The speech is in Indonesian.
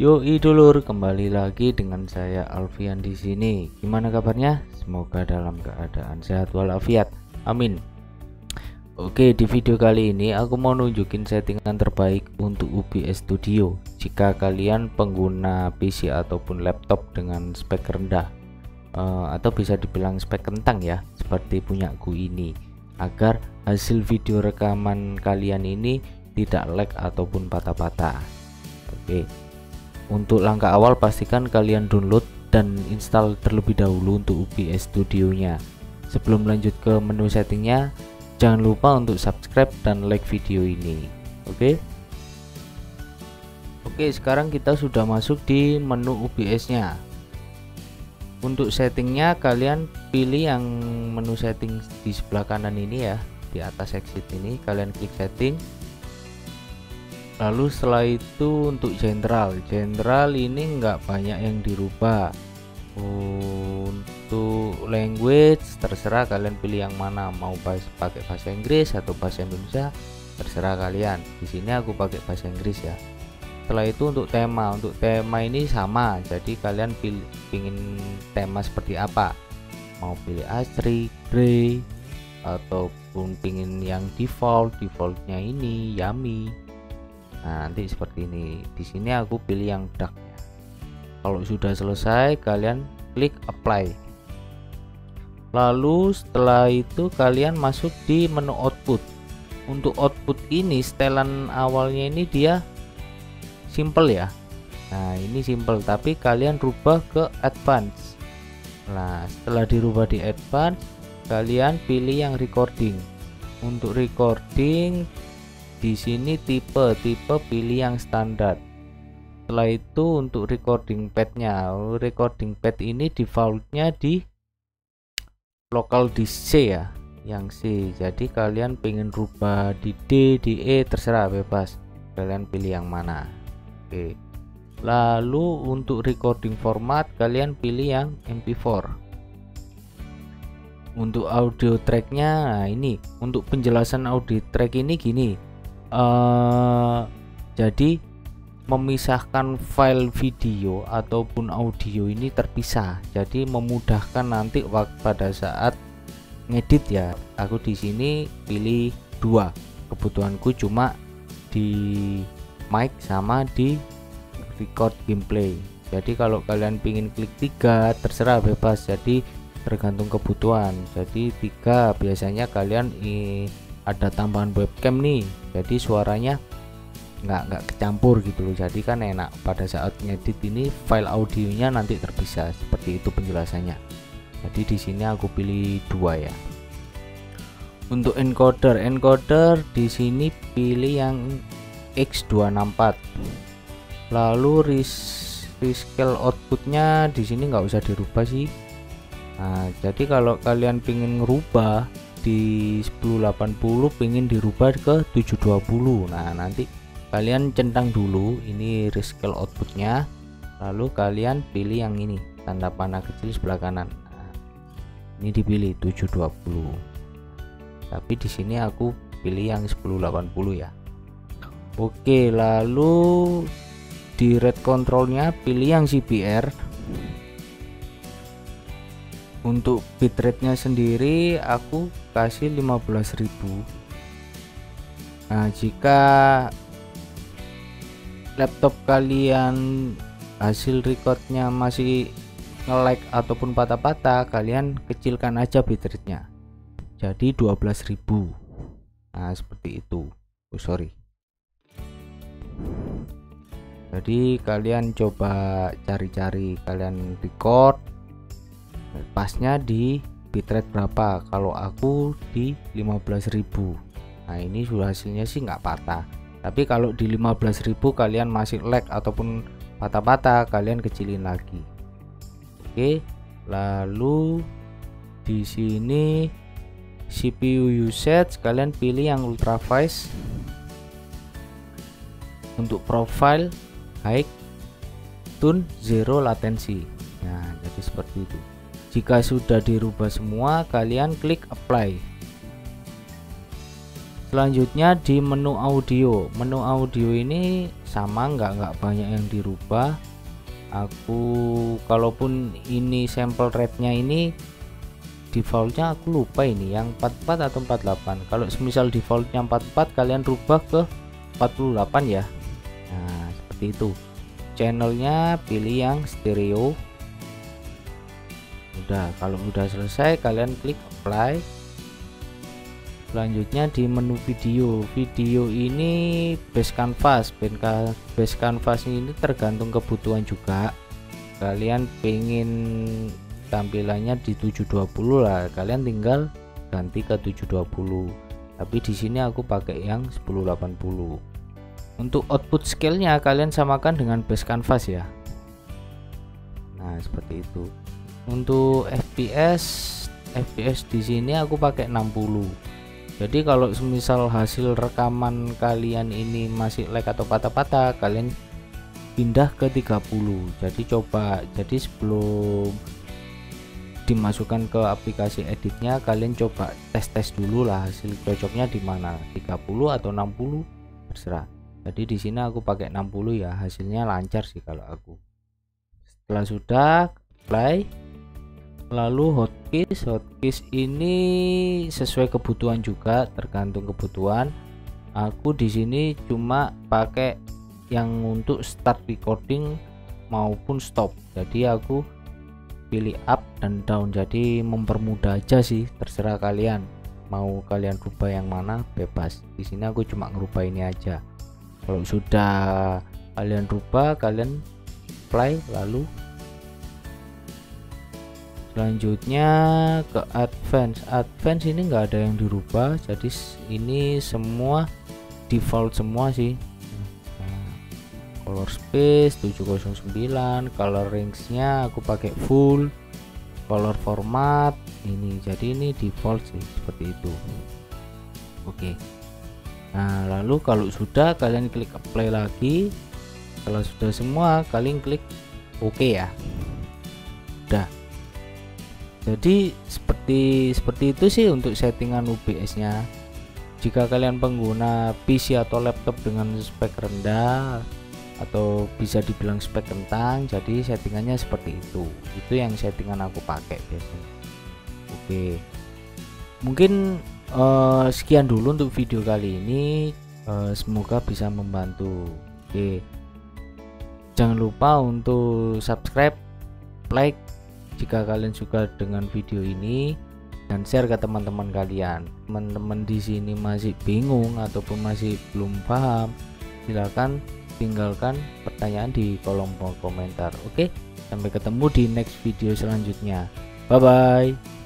Yoi dulur, kembali lagi dengan saya Alfian di sini. Gimana kabarnya? Semoga dalam keadaan sehat walafiat. Amin. Oke, di video kali ini aku mau nunjukin settingan terbaik untuk OBS Studio. Jika kalian pengguna PC ataupun laptop dengan spek rendah uh, atau bisa dibilang spek kentang ya, seperti punya ku ini, agar hasil video rekaman kalian ini tidak lag ataupun patah-patah. Oke untuk langkah awal pastikan kalian download dan install terlebih dahulu untuk OBS Studio nya sebelum lanjut ke menu settingnya jangan lupa untuk subscribe dan like video ini. Oke? Okay? oke sekarang kita sudah masuk di menu OBS nya untuk settingnya kalian pilih yang menu setting di sebelah kanan ini ya di atas exit ini. Kalian klik setting lalu setelah itu untuk general general ini enggak banyak yang dirubah. Untuk language terserah kalian pilih yang mana. Mau pakai bahasa Inggris atau bahasa Indonesia terserah kalian. Di sini aku pakai bahasa Inggris ya. Setelah itu untuk tema. Untuk tema ini sama. Jadi kalian pilih pingin tema seperti apa? Mau pilih asri grey ataupun pingin yang default. Defaultnya ini yummy nah nanti seperti ini. Di sini aku pilih yang dark ya. Kalau sudah selesai kalian klik apply. Lalu setelah itu kalian masuk di menu output. Untuk output ini setelan awalnya ini dia simple ya. Nah ini simple tapi kalian rubah ke advance. Nah setelah dirubah di advance kalian pilih yang recording. Untuk recording di sini tipe tipe pilih yang standar. Setelah itu untuk recording padnya. Recording pad ini defaultnya di lokal di C ya yang C. Jadi kalian pengen rubah di D di E terserah bebas. Kalian pilih yang mana. Oke. Lalu untuk recording format kalian pilih yang MP4 untuk audio tracknya nah ini. Untuk penjelasan audio track ini gini uh, jadi memisahkan file video ataupun audio ini terpisah. Jadi memudahkan nanti pada saat ngedit ya. Aku di sini pilih dua. Kebutuhanku cuma di mic sama di record gameplay. Jadi kalau kalian pingin klik tiga terserah bebas. Jadi tergantung kebutuhan. Jadi tiga biasanya kalian eh, ada tambahan webcam nih jadi suaranya nggak nggak kecampur gitu loh. Jadi kan enak pada saat ngedit ini file audionya nanti terpisah seperti itu penjelasannya. Jadi di sini aku pilih dua ya. Untuk encoder encoder di sini pilih yang X264 lalu rescale outputnya di sini nggak usah dirubah sih. Nah jadi kalau kalian pengen ngerubah di 1080 pengen dirubah ke 720 nah nanti kalian centang dulu ini rescale outputnya lalu kalian pilih yang ini tanda panah kecil sebelah kanan. Nah, ini dipilih 720 tapi di sini aku pilih yang 1080 ya. Oke lalu di red controlnya pilih yang CBR untuk bitrate nya sendiri aku kasih 15.000 nah jika laptop kalian hasil recordnya masih nge-lag ataupun patah-patah kalian kecilkan aja bitrate nya jadi 12.000 nah seperti itu. Oh sorry. Jadi kalian coba cari-cari kalian record pasnya di bitrate berapa? Kalau aku di 15.000 nah ini sudah hasilnya sih nggak patah. Tapi kalau di 15.000 kalian masih lag ataupun patah-patah kalian kecilin lagi. Oke lalu di sini CPU usage kalian pilih yang ultra fast. Untuk profile high tune zero latency. Nah jadi seperti itu jika sudah dirubah semua, kalian klik apply. Selanjutnya di menu audio. Menu audio ini sama nggak nggak banyak yang dirubah. Aku kalaupun ini sampel rate-nya ini defaultnya aku lupa ini yang 44 atau 48 kalau semisal defaultnya 44 kalian rubah ke 48 ya. Nah seperti itu. Channelnya pilih yang stereo udah kalau udah selesai kalian klik apply. Selanjutnya di menu video. Video ini base canvas. Base canvas ini tergantung kebutuhan juga. Kalian pengen tampilannya di 720 lah. Kalian tinggal ganti ke 720 tapi di sini aku pakai yang 1080 untuk output scale-nya kalian samakan dengan base canvas ya. Nah seperti itu untuk FPS FPS di sini aku pakai 60 jadi kalau misal hasil rekaman kalian ini masih lag atau patah-patah kalian pindah ke 30 jadi coba jadi sebelum dimasukkan ke aplikasi editnya kalian coba tes-tes dulu lah hasil cocoknya di mana. 30 atau 60 terserah. Jadi di sini aku pakai 60 ya hasilnya lancar sih kalau aku. Setelah sudah play lalu hotkeys hotkeys ini sesuai kebutuhan juga tergantung kebutuhan. Aku di sini cuma pakai yang untuk start recording maupun stop. Jadi aku pilih up dan down. Jadi mempermudah aja sih terserah kalian. Mau kalian rubah yang mana bebas. Di sini aku cuma ngerubah ini aja. Kalau sudah kalian rubah kalian play lalu selanjutnya ke advance. Advance ini enggak ada yang dirubah jadi ini semua default semua sih. Color space 709 color range nya aku pakai full color format ini. Jadi ini default sih seperti itu. Oke. Nah lalu kalau sudah kalian klik apply lagi. Kalau sudah semua kalian klik oke ya. Udah jadi seperti seperti itu sih untuk settingan UBS nya jika kalian pengguna PC atau laptop dengan spek rendah atau bisa dibilang spek kentang jadi settingannya seperti itu. Itu yang settingan aku pakai biasanya. Oke. Mungkin uh, sekian dulu untuk video kali ini. Uh, semoga bisa membantu. Oke. Jangan lupa untuk subscribe like jika kalian suka dengan video ini dan share ke teman-teman kalian. Teman-teman di sini masih bingung ataupun masih belum paham silahkan tinggalkan pertanyaan di kolom komentar. Oke sampai ketemu di next video selanjutnya. Bye bye